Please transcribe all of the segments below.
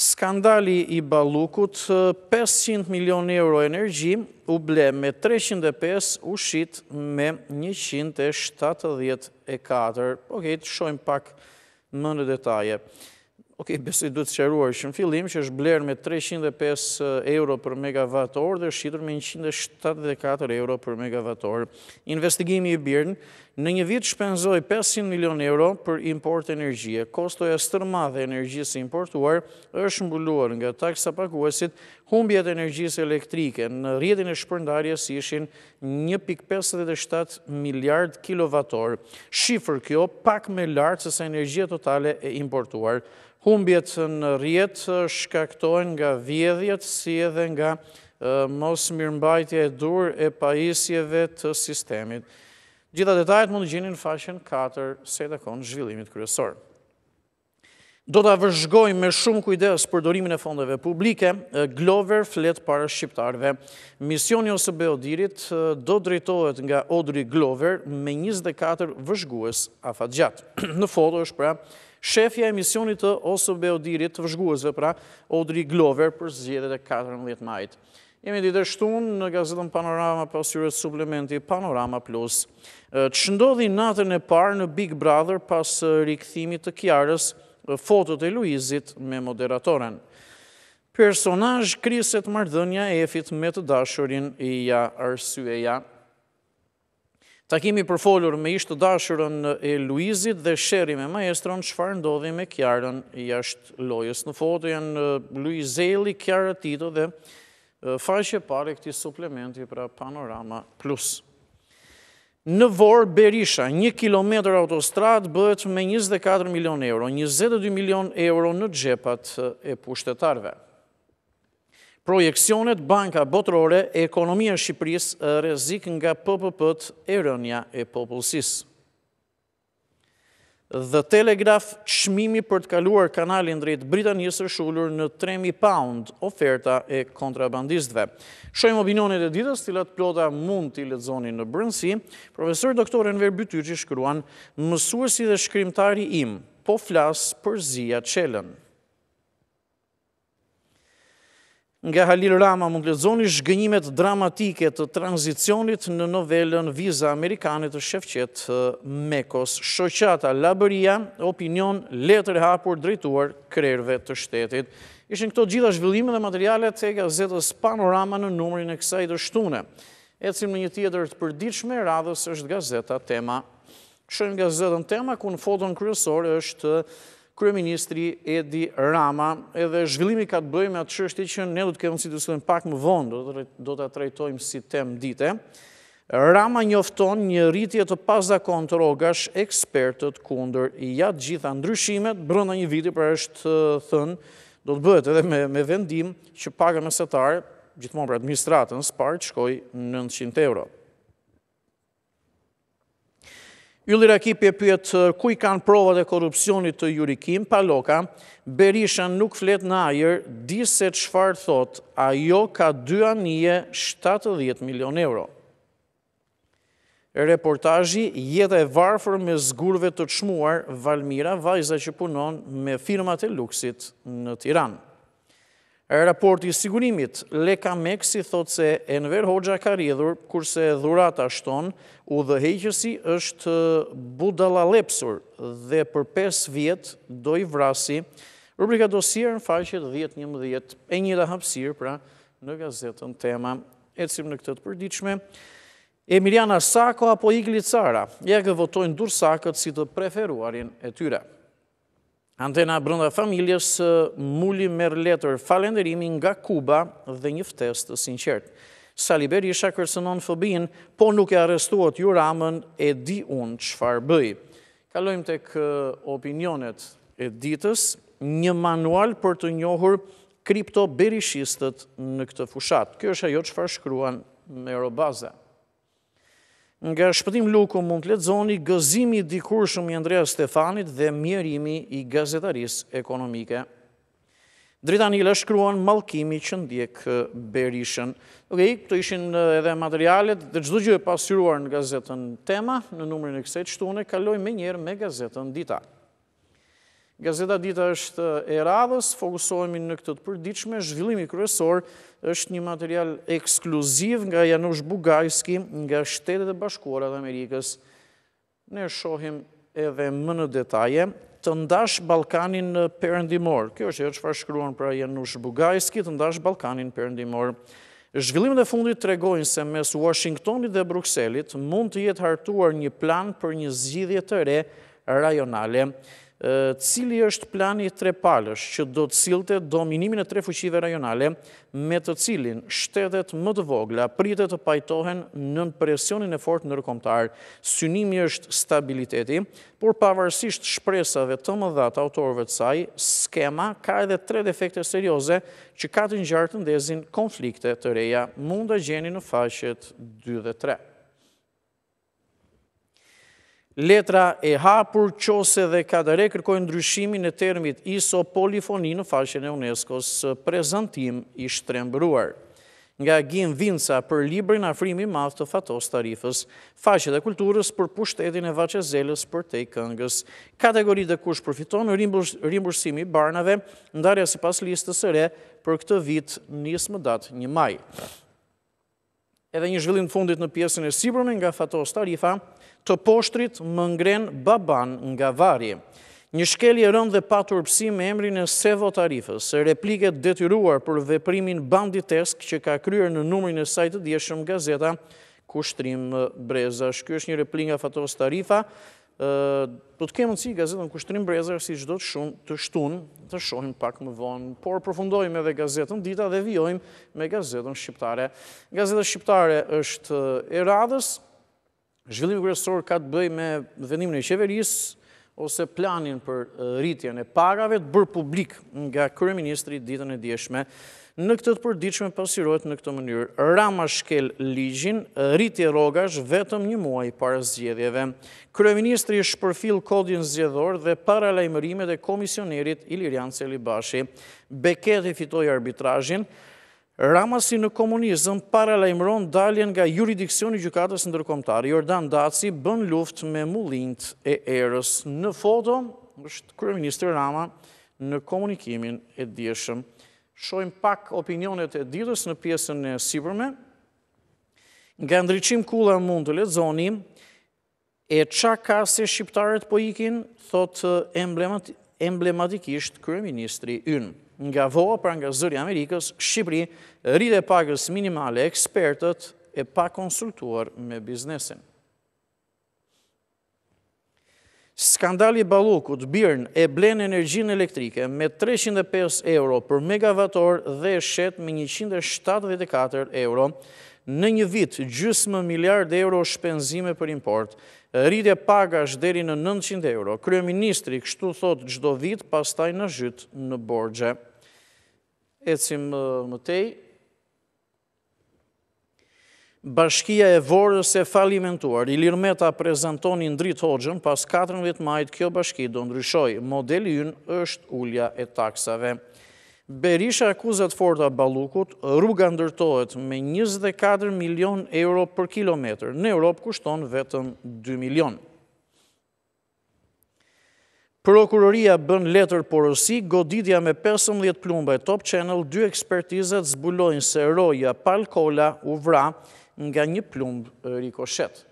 Skandali i Ballukut, pesëqind milionë euro energji u ble me treqind e pesë, u shit me njëqind e shtatëdhjetë e katër. Okej, të shohim pak më në detaje. Okej, besoj duhet sqaruar që në fillim që është blerë me treqind e pesë euro për megawatt orë dhe është shitur me njëqind e shtatëdhjetë e katër euro për megawatt orë. Investigimi i BIRN, Në një vit shpenzoi pesëqind milionë euro për import energjie. Kostoja stërmadhe e energjisë së importuar është mbuluar nga taksapaguesit, humbjet e energjisë elektrike në rrjetin e shpërndarjes ishin një pikë pesëdhjetë e shtatë miliardë kilovatorë, shifër kjo pak më e lartë sesa energjia totale e importuar. Humbjet në rrjet shkaktohen nga vjedhjet si edhe nga mosmirëmbajtja e duhur e pajisjeve të sistemit. Të gjitha detajet mund t'i gjeni në faqen katër se i takon zhvillimit kryesor. Do ta vëzhgojmë me shumë kujdes përdorimin e fondeve publike, Glover flet para shqiptarëve. Misioni OSBE-ODIHR-it do drejtohet nga Audrey Glover me 24 vëzhgues afatgjatë. Në foto është pra shefja e misionit të OSBE-ODIHR-it të vëzhguesve pra Audrey Glover për zgjedhjet e 14 majit. Jemi ditë e shtunë në gazetën Panorama pas juve suplementi Panorama Plus. Ç'ndodhi natën e parë në Big Brother pas rikthimit të Kiarës, fotot e Luizit me moderatoren. Personazh kriset marrëdhënia e Efit me të dashurin, ja arsyeja. Takimi i përfolur me ish të dashurën e Luizit dhe sherri me maestron çfarë ndodhi me Kiarën jashtë lojës. Në foto janë Luiz Ejlli, Kiara Tito dhe faqe e parë e këtij suplementi pra Panorama Plus. Në Vorë Berisha, një kilometër autostradë bëhet me 24 milion euro, 22 milion euro në xhepat e pushtetarëve. Projeksionet Banka Botërore, Ekonomia e Shqipërisë rrezik nga PPP-të e rënia e popullsisë. The Telegraph Çmimi për të kaluar kanalin drejt Britanisë është ulur në tre mijë paund, oferta e kontrabandistëve. Shohim opinionet e ditës, të cilat të plota mund t'i lexoni në brëndësi. Profesor Doktor Enver Bytyçi shkruan, mësuesi dhe shkrimtari im, po flas për Zija Çelën. Nga Halil Rama mund të lexoni zhgënjimet dramatike të tranzicionit në novelën Viza Amerikane të Shefqet Mekos. Shoqata Labëria, opinion, letër e hapur drejtuar krerëve të shtetit. Ishin këto të gjitha zhvillime dhe materialet e gazetës Panorama në numrin e kësaj të shtune. Ecim në një tjetër të përditshme, e radhës është gazeta Tema. Shkojmë nga gazeta Tema, ku në foton kryesore është kryeministri Edi Rama, edhe zhvillimi ka të bëjë me atë çështje që ne do ta kemi, siç do ta shtjellojmë pak më vonë, do ta trajtojmë si temë dite. Rama njofton një rritje të pazakontë rrogash, ekspertët kundër. Gjatë gjitha ndryshimet, brenda një viti pra është thënë, do të bëhet edhe me, me vendim që paga mesatare, gjithmonë për administratën, së pari të shkojë 900 euro. Ylli Rakipi e pyet ku i kanë provat e korrupsionit të Yuri Kim, Paloka, Berisha nuk flet në ajër, di se çfarë thotë, ajo ka dy anije 70 milion euro. Reportazhi Jeta e varfër mes gurëve të çmuar, Valmira, vajza që punon me firmat e luksit në Tiranë. Raporti i sigurimit, Leka: Meksi thotë se Enver Hoxha ka rrjedhur, kurse Dhurata shton, udhëheqësi është budallallepsur dhe për pesë vjet do i vrasë. Rubrika Dosier në faqet dhjetë, njëmbëdhjetë, e njëjta hapësirë pra në gazetën Tema. Ecim në këtë të përditshme. Emiliana Sako apo Igli Cara, ja kë votojnë durrsakët si të preferuarin e tyre. Antena brenda familjes, Muli merr letër falënderimi nga Kuba dhe një ftesë të sinqertë. Sali Berisha kërcënon FBI-në, po nuk e arrestuat ju Ramën, e di unë çfarë bëj. Kalojmë tek opinionet e ditës, një manual për të njohur kripto-berishistët në këtë fushatë. Kjo është ajo çfarë shkruan Mero Baze. Nga Shpëtim Luku mund të lexoni Gëzimi i dikurshëm i Andrea Stefanit dhe mjerimi i gazetarisë ekonomike. Dritan Hila shkruan mallkimi që ndjek Berishën. Ok, këto ishin edhe materialet dhe çdo gjë e pasqyruar në gazetën Tema, në numrin e kësaj shtune, kaloj menjëherë me gazetën Dita. Gazeta Dita është e radhës, fokusohemi në këtë të përditshme, zhvillimi kryesor është një material ekskluziv nga Janush Bugajski nga Shtetet e Bashkuara të Amerikës. E shohim edhe më në detaje, të ndash Ballkanin Perëndimor. Kjo është ajo çfarë shkruan pra Janush Bugajski, të ndash Ballkanin Perëndimor. Zhvillimet e fundit tregojnë se mes Washingtonit dhe Brukselit mund të jetë hartuar një plan për një zgjidhje të re rajonale. Cili është plani trepalësh që do të sillte dominimin e tre fuqive rajonale me të cilin shtetet më të vogla pritet të pajtohen nën presionin e fortë ndërkombëtar? Synimi është stabiliteti, por pavarësisht shpresave të mëdha të autorëve të saj, skema ka edhe tre defekte serioze që ka të ngjarë të ndezin konflikte të reja. Mund ta gjeni në faqet dy dhe tre. Letra e hapur Qosja dhe Kadare kërkojnë ndryshimin e termit ISO polifoni në faqen e UNESCO-s prezantim i shtrembëruar nga Agim Vinca për librin Afrimi i Madh të Fatos Tarifës, faqet e kulturës për pushtetin e Vaçe Zelës përtej këngës, kategoritë dhe kush përfiton rimbursimi i barnave, ndarja sipas listës së re për këtë vit nis më datë një maj. Edhe një zhvillim i fundit në pjesën e sipërme nga Fatos Tarifa, të poshtrit më ngren baban nga varri. Një shkelje rëndë dhe paturpësi me emrin e Sevo Tarifës, replikë e detyruar për veprimin banditesk që ka kryer në numrin e saj të djeshëm gazeta Kushtrim Brezash. Ky është një replikë nga Fatos Tarifa, Do të kemi mundësi gazetën Kushtrim Brezash si çdo shumë të shtunë, të shohim pak më vonë, por përfundojmë edhe gazetën Dita dhe vijojmë me Gazetën Shqiptare. Gazeta Shqiptare është e radhës. Zhvillimi kryesor ka të bëjë me vendimin e qeverisë ose planin për rritjen e pagave të bërë publik nga kryeministri ditën e djeshme. Në këtë të përditshme pasqyrohet në këtë mënyrë, Rama shkel ligjin, rritje rrogash vetëm një muaj para zgjedhjeve. Kryeministri shpërfill kodin zgjedhor dhe paralajmërimet e komisionerit Ilirjan Celibashi. Beketi fitoi arbitrazhin, Rama si në komunizëm paralajmëron daljen nga juridiksioni i gjykatës ndërkombëtare. Jordan Daci bën luftë me mullinjtë e erës. Në foto është kryeministri Rama në komunikimin e djeshëm. Shohim pak opinionet e ditës në pjesën e sipërme. Nga Ndriçim Kulla mund të lexoni, e ça ka se shqiptarët po ikin, thotë emblematikisht kryeministri ynë. Nga VOA pra nga Zëri i Amerikës, Shqipëri rritje e pagës minimale ekspertët e pakonsultuar me biznesin. Skandali i Ballukut, BIRN e blen energjinë elektrike me treqind e pesë euro për megavat orë dhe e shet me njëqind e shtatëdhjetë e katër euro në një vit, gjysmë miliard euro shpenzime për import, rritje pagash deri në nëntëqind euro, kryeministri kështu thotë çdo vit pastaj na zhyt në borxhe. Ecim më tej. Bashkia e Vorës e falimentuar, Ilir Meta prezanton Indrit Hoxhën, pas katërmbëdhjetë majit kjo bashki do ndryshojë, modeli ynë është ulja e taksave. Berisha akuza të forta Ballukut, rruga ndërtohet me njëzet e katër milionë euro për kilometër, në Europë kushton vetëm dy milionë. Prokuroria bën letër porosi, goditja me pesëmbëdhjetë plumba e Top Channel, dy ekspertizat zbulojnë se roja Pal Kola u vra nga një plumb rikoshet.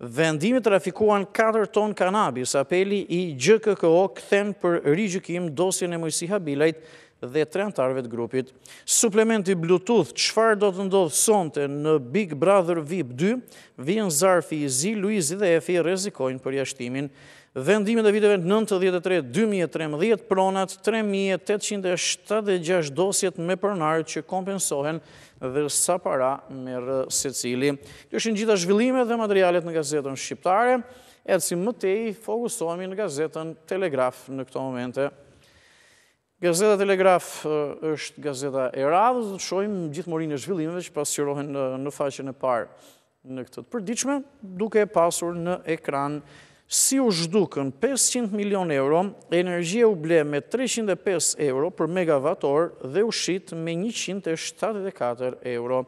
Vendimi, trafikuan katër ton kanabis, apeli i GJKKO kthen për rigjykim dosjen e Moisi Habilajt dhe tre anëtarëve të grupit. Suplementi Bluetooth, çfarë do të ndodhë sonte në Big Brother VIP 2, vjen zarfi i zi, Luizi dhe Efi rrezikojnë përjashtimin. Vendimet e viteve 93-2013, pronat 3876 dosjet me pronarë që kompensohen dhe sa para merr secili. Këto ishin gjitha zhvillimet dhe materialet në Gazetën Shqiptare, ecim më tej fokusohemi në gazetën Telegraf në këto momente. Gazeta Telegraf është gazeta e radhës, do të shohim gjithë morinë e zhvillimeve që pasqyrohen në faqen e parë në këtë të përditshme, duke e pasur në ekran si u zhdukën 500 milion euro, energjia u ble me 305 euro për megavator dhe u shit me 174 euro.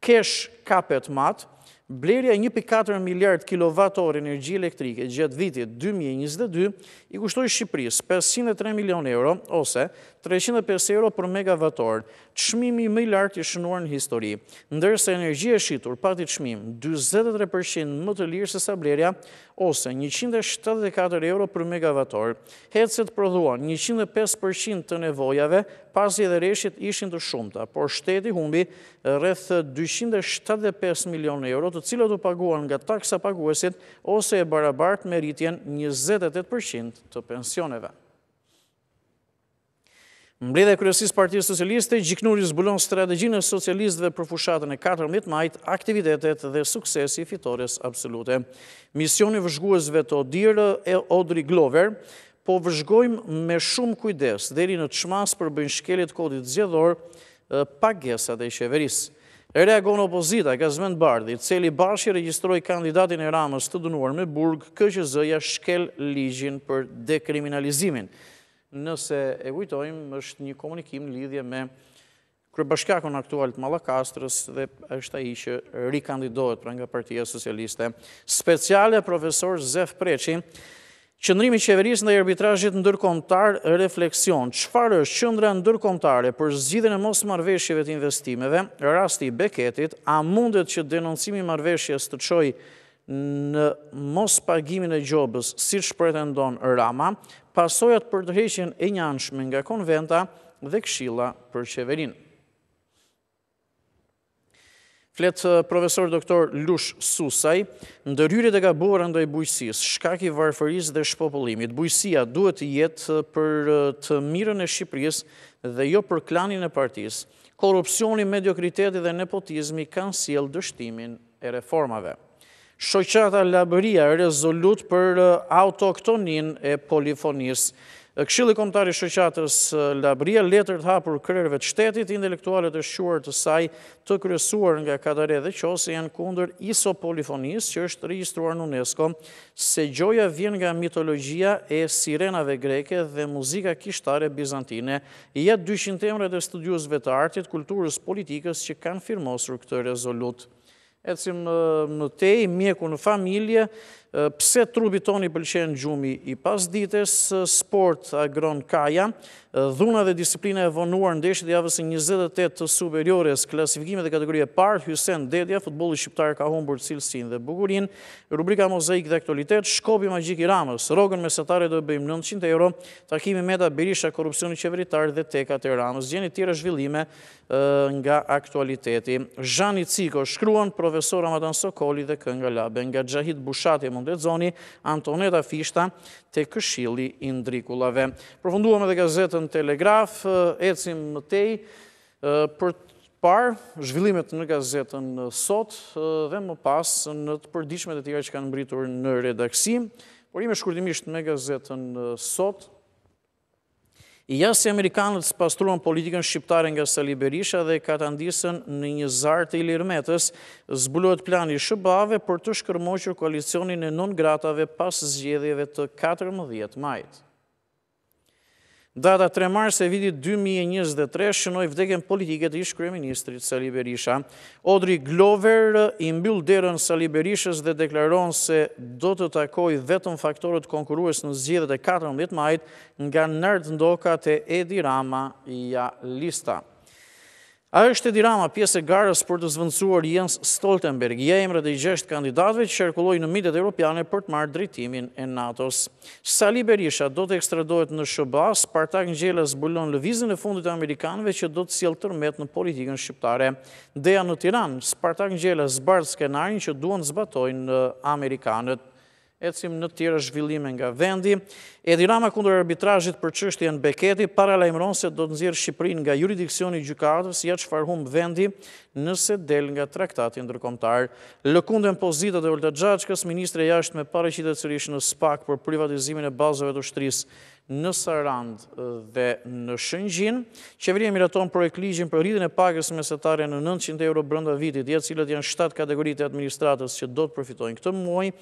KESH kapet mat, blerja e një pikë katër miliardë kilowatt-orë energji elektrike gjatë vitit dy mijë e njëzet e dy i kushtoi Shqipërisë pesëqind e tre milionë euro ose treqind e pesë euro për megavator, çmimi më i lartë i shënuar në histori, ndërsa energjia e shitur pati çmim dyzet e tre për qind më të lirë sesa blerja ose njëqind e shtatëdhjetë e katër euro për megavator. HEC-et prodhuan njëqind e pesë për qind të nevojave pasi edhe reshjet ishin të shumta, por shteti humbi rreth dyqind e shtatëdhjetë e pesë milionë euro, të cilat u paguan nga taksapaguesit ose e barabartë me rritjen njëzet e tetë për qind të pensioneve. Mbledhja e kryesisë Partisë Socialiste, Gjiknuri zbulon strategjinë e socialistëve për fushatën e 14 majit, aktivitetet dhe suksesi i fitores absolute. Misioni i vëzhguesve të ODIHR e Audrey Glover, po vëzhgojmë me shumë kujdes, deri në ç'masë përbëjnë shkelje të kodit zgjedhor, pagesat e qeverisë. Reagon opozita, Gazmend Bardhi, Celibashi regjistroi kandidatin e Ramës të dënuar me burg, KQZ-ja shkel ligjin për dekriminalizimin. Nëse e kujtojmë, është një komunikim në lidhje me kryebashkiakun aktual të Mallakastrës dhe është ai që rikandidohet pra nga Partia Socialiste. Speciale profesor Zef Preçi, Qëndrimi i qeverisë ndaj arbitrazhit ndërkombëtar Refleksion, Çfarë është qendra ndërkombëtare për zgjidhjen e mosmarrëveshjeve të investimeve, rasti i Becchettit, a mundet që denoncimi i marrëveshjes të çojë në mospagimin e gjobës, siç pretendon Rama, pasojat për tërheqjen e njëanshme nga Konventa dhe këshilla për qeverinë. Flet profesor doktor Lush Susaj, ndërhyrjet e gabuara ndaj bujqësisë, shkak i varfërisë dhe shpopullimit. Bujqësia duhet të jetë për të mirën e Shqipërisë dhe jo për klanin e partisë. Korrupsioni, mediokriteti dhe nepotizmi kanë sjellë dështimin e reformave. Shoqata Labëria rezolutë për autoktoninë e polifonisë. Këshilli Kombëtar i Shoqatës Labëria, letër të hapur krerëve të shtetit, intelektualët e shquar të saj, të kryesuar nga Kadare dhe Qosja, janë kundër isopolifonisë që është regjistruar në UNESCO, se gjoja vjen nga mitologjia e sirenave greke dhe muzika kishtare bizantine, Jepen dyqind emrat e studiuesve të artit, kulturës, politikës që kanë firmosur këtë rezolutë. Ecim më tej, mjeku në familje, pse trupit tonë i pëlqen gjumi i pasdites, sport Agron Kaja, dhuna dhe disiplina e vonuar ndeshjet e javës së 28 të superiores, klasifikime dhe kategoria e parë, Hysen Dedja, futboli shqiptar ka humbur cilësinë dhe bukurinë, rubrika mozaik dhe aktualitet, shkopi magjik i Ramës, rrogën mesatare do e bëjmë 900 euro, Takimi Meta Berisha korrupsioni qeveritar dhe tekat e Ramës. Gjeni tjera zhvillime nga aktualiteti. Zhani Ciko shkruan Profesor Ramadan Sokoli dhe kënga Labe nga Xhahid Bushati mund të lexoni Antoneta Fishta te Këshilli i Ndrikullave. Përfunduam edhe gazetën Telegraf, ecim më tej Për të parë zhvillimet në gazetën Sot dhe më pas në të përditshmet e tjera që kanë mbërritur në redaksi, por jemi shkurtimisht me gazetën Sot, Ja si Amerikanët spastruan politikën shqiptare nga Sali Berisha dhe katandisën në një zar të Ilir Metës, zbulohet plani i SHBA-ve për të shkërmoqur koalicionin e non-gratave pas zgjedhjeve të 14 majit. Data tre mars e vitit dy mijë e njëzet e tre shënoi vdekjen politike të ish-kryeministrit Sali Berisha. Audrey Glover i mbyll derën Sali Berishës dhe deklaron se do të takojë vetëm faktorët konkurrues në zgjedhjet e katërmbëdhjetë majit nga Nard Ndoka te Edi Rama ja lista. A është Edi Rama pjesë e garës për të zëvendësuar Jens Stoltenberg? Ja emrat e gjashtë kandidatëve që qarkullojnë në mediat europiane për të marrë drejtimin e NATO-s. Sali Berisha do të ekstradohet në SHBA, Spartak Ngjela zbulon lëvizjen e fundit të amerikanëve që do të sjellë tërmet në politikën shqiptare. DEA në Tiranë, Spartak Ngjela zbardh skenarin që duan zbatojnë amerikanët. Ecim në tjera zhvillime nga vendi. Edi Rama kundër arbitrazhit për çështjen Beketi paralajmëron se do të nxjerrë Shqipërinë nga juridiksioni i gjykatës, ja çfarë humb vendi nëse del nga traktati ndërkombëtar. Lëkunden pozitat e Olta Xhaçkës, ministrja e Jashtme paraqitet sërish në SPAK për privatizimin e bazave të ushtrisë. në Sarandë dhe në Shëngjin. Qeveria miraton projektligjin për rritjen e pagës mesatare në nëntëqind euro brenda vitit, ja cilat janë shtatë kategoritë e administratës që do të përfitojnë këtë muaj.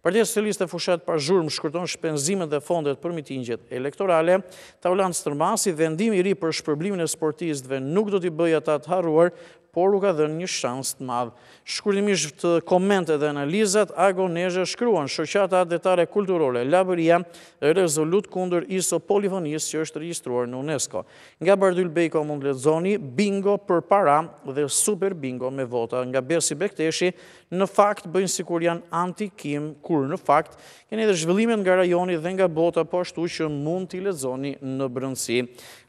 Partia Socialiste fushatë pa zhurmë shkurton shpenzimet dhe fondet për mitingjet elektorale. Taulant Stërmasi, vendimi i ri për shpërblimin e sportistëve nuk do t'i bëjë ata të harruar por u ka dhënë një shans të madh. Shkurtimisht te komentet dhe analizat, Ago Nezha shkruan, Shoqata Atdhetare Kulturore Labëria rezolutë kundër iso-polifonisë që është regjistruar në UNESCO. Nga Bardhyl Bejko mund të lexoni Bingo për para dhe Super Bingo me vota. Nga Besi Bekteshi në fakt bëjnë sikur janë anti-Kim, kur në fakt keni edhe zhvillimet nga rajoni dhe nga bota po ashtu që mund t'i lexoni në brendësi.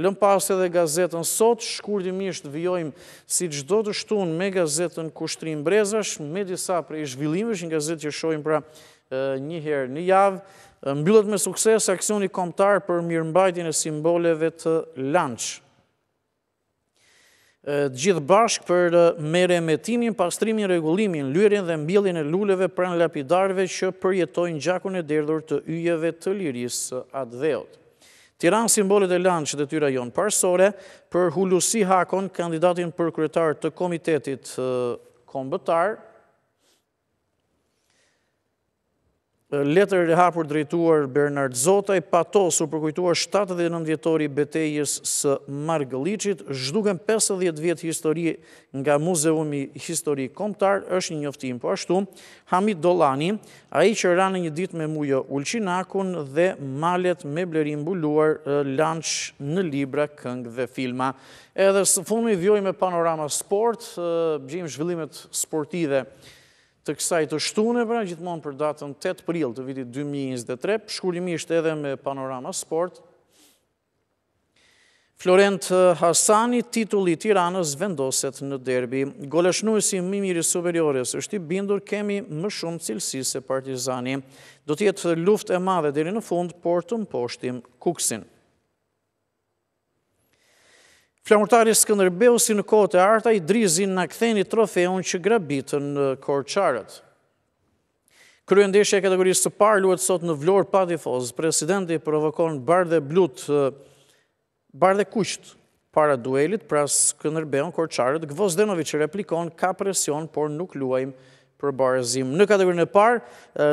Lëmë pas edhe gazetën Sot, shkurtimisht vijojmë si çdo të shtunë me gazetën Kushtrim Brezash, me disa prej zhvillimesh, një gazetë që shohim pra një herë në javë, mbyllet me sukses aksioni kombëtar për mirëmbajtjen e simboleve të LANÇ. Gjithë bashkë për meremetimin, pastrimin, rregullimin, lyerjen dhe mbjelljen e luleve pranë lapidarëve që përjetësojnë gjakun e derdhur të yjeve të lirisë së atdheut. Tiranë simbolet e LANÇ detyra jonë parësore, për Hulusi Hakon, kandidatin për kryetar të Komitetit Kombëtar, Letër e hapur drejtuar Bernard Zotaj, Patos u përkujtua 79 vjetori i betejës së Margëlliçit, zhduken 50 vjet histori nga Muzeumi Historik Kombëtar, është një njoftim po ashtu, Hamit Dollani, ai që ra në një ditë me Mujo Ulqinakun dhe malet me blerim mbuluar, LANÇ në libra, këngë dhe filma. Edhe së fundmi vijojmë me Panorama Sport, gjejmë zhvillimet sportive të kësaj të shtune, pra gjithmonë për datën 8 prill të vitit 2023, shkurtimisht edhe me Panorama Sport, Florent Hasani, titulli i Tiranës vendoset në derbi. Golashënuesi më i mirë i Superiores është i bindur kemi më shumë cilësi se Partizani. Do të jetë luftë e madhe deri në fund, por të mposhtim Kukësin. Flamurtari Skënderbeu si në kohët e arta, Idrizi na ktheni trofeun që grabitën korçarët. Kryendeshja e Kategorisë së Parë luhet sot në Vlorë pa tifozë. Presidenti provokon bardheblutë, bardhekuqtë para duelit, pra Skënderbeun korçarët. Gvozdenoviç replikon ka presion, por nuk luajmë për barazim. Në kategorinë e parë,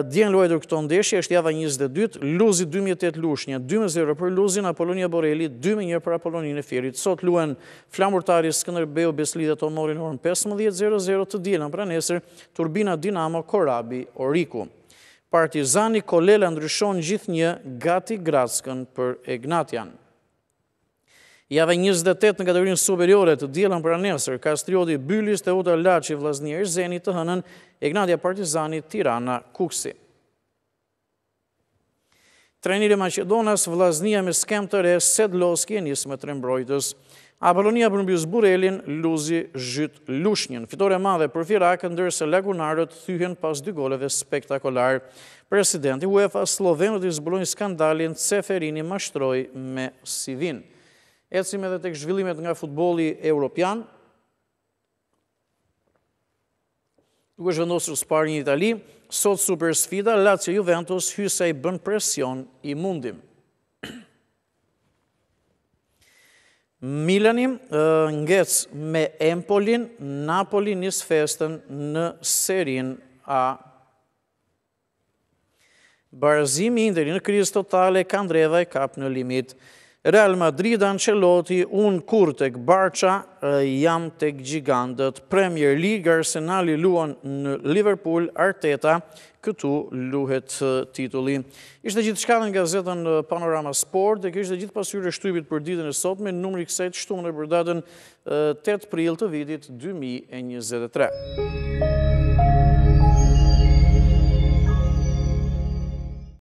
dje janë luajtur këto ndeshje, është java 22, Luzi 2008 Lushnja, 2-0 për Luzin, Apolonia Burreli, 2-1 për Apoloninë e Fierit. Sot luajnë Flamurtari Skënderbeu Besëlidhja Tomori në orën 15-0-0, të dielën pra nesër, Turbina Dinamo Korabi Oriku. Partizani Kolela, ndryshon gjithnjë gati Grackën për Egnatian. Java e njëzet e tetë në kategorinë superiore të dielën pra nesër, Kastrioti, Bylis, Teuta, Laçi, Vllaznia, Erzeni, të hënën, Egnatia, Partizani, Tirana, Kukësi. Trajneri maqedonas, Vllaznia me skemë të re, Sedloski e nis me tre mbrojtës. Apolonia përmbys Burrelin, Luzi zhyt Lushnjën. Fitore e madhe për fierakët, ndërsa Lagunarët thyhen pas dy goleve spektakolarë. Presidenti i UEFA-s, sllovenët i zbulojnë skandalin, Ceferini mashtroi me CV-në. Ecim edhe tek zhvillimet nga futbolli europian. Duke u zhvendosur së pari në Itali, sot super sfida Lazio Juventus Hysaj i bën presion i mundim. Milani ngec me Empolin, Napoli nis festën në Serinë A Barazimi Interi në krizë totale, Kandreva e kap në limit. Real Madrid, Ancelotti, unë kurrë tek Barça, jam tek gjigantët. Premier League, Arsenali luan në Liverpool, Arteta, këtu luhet titulli. Ishte gjithçka dhe në gazetën Panorama Sport, dhe kjo ishte gjithë pasqyra e shtypit për ditën e sotme, numri i kësaj të shtune për datën tetë prill të vitit dy mijë e njëzet e tre.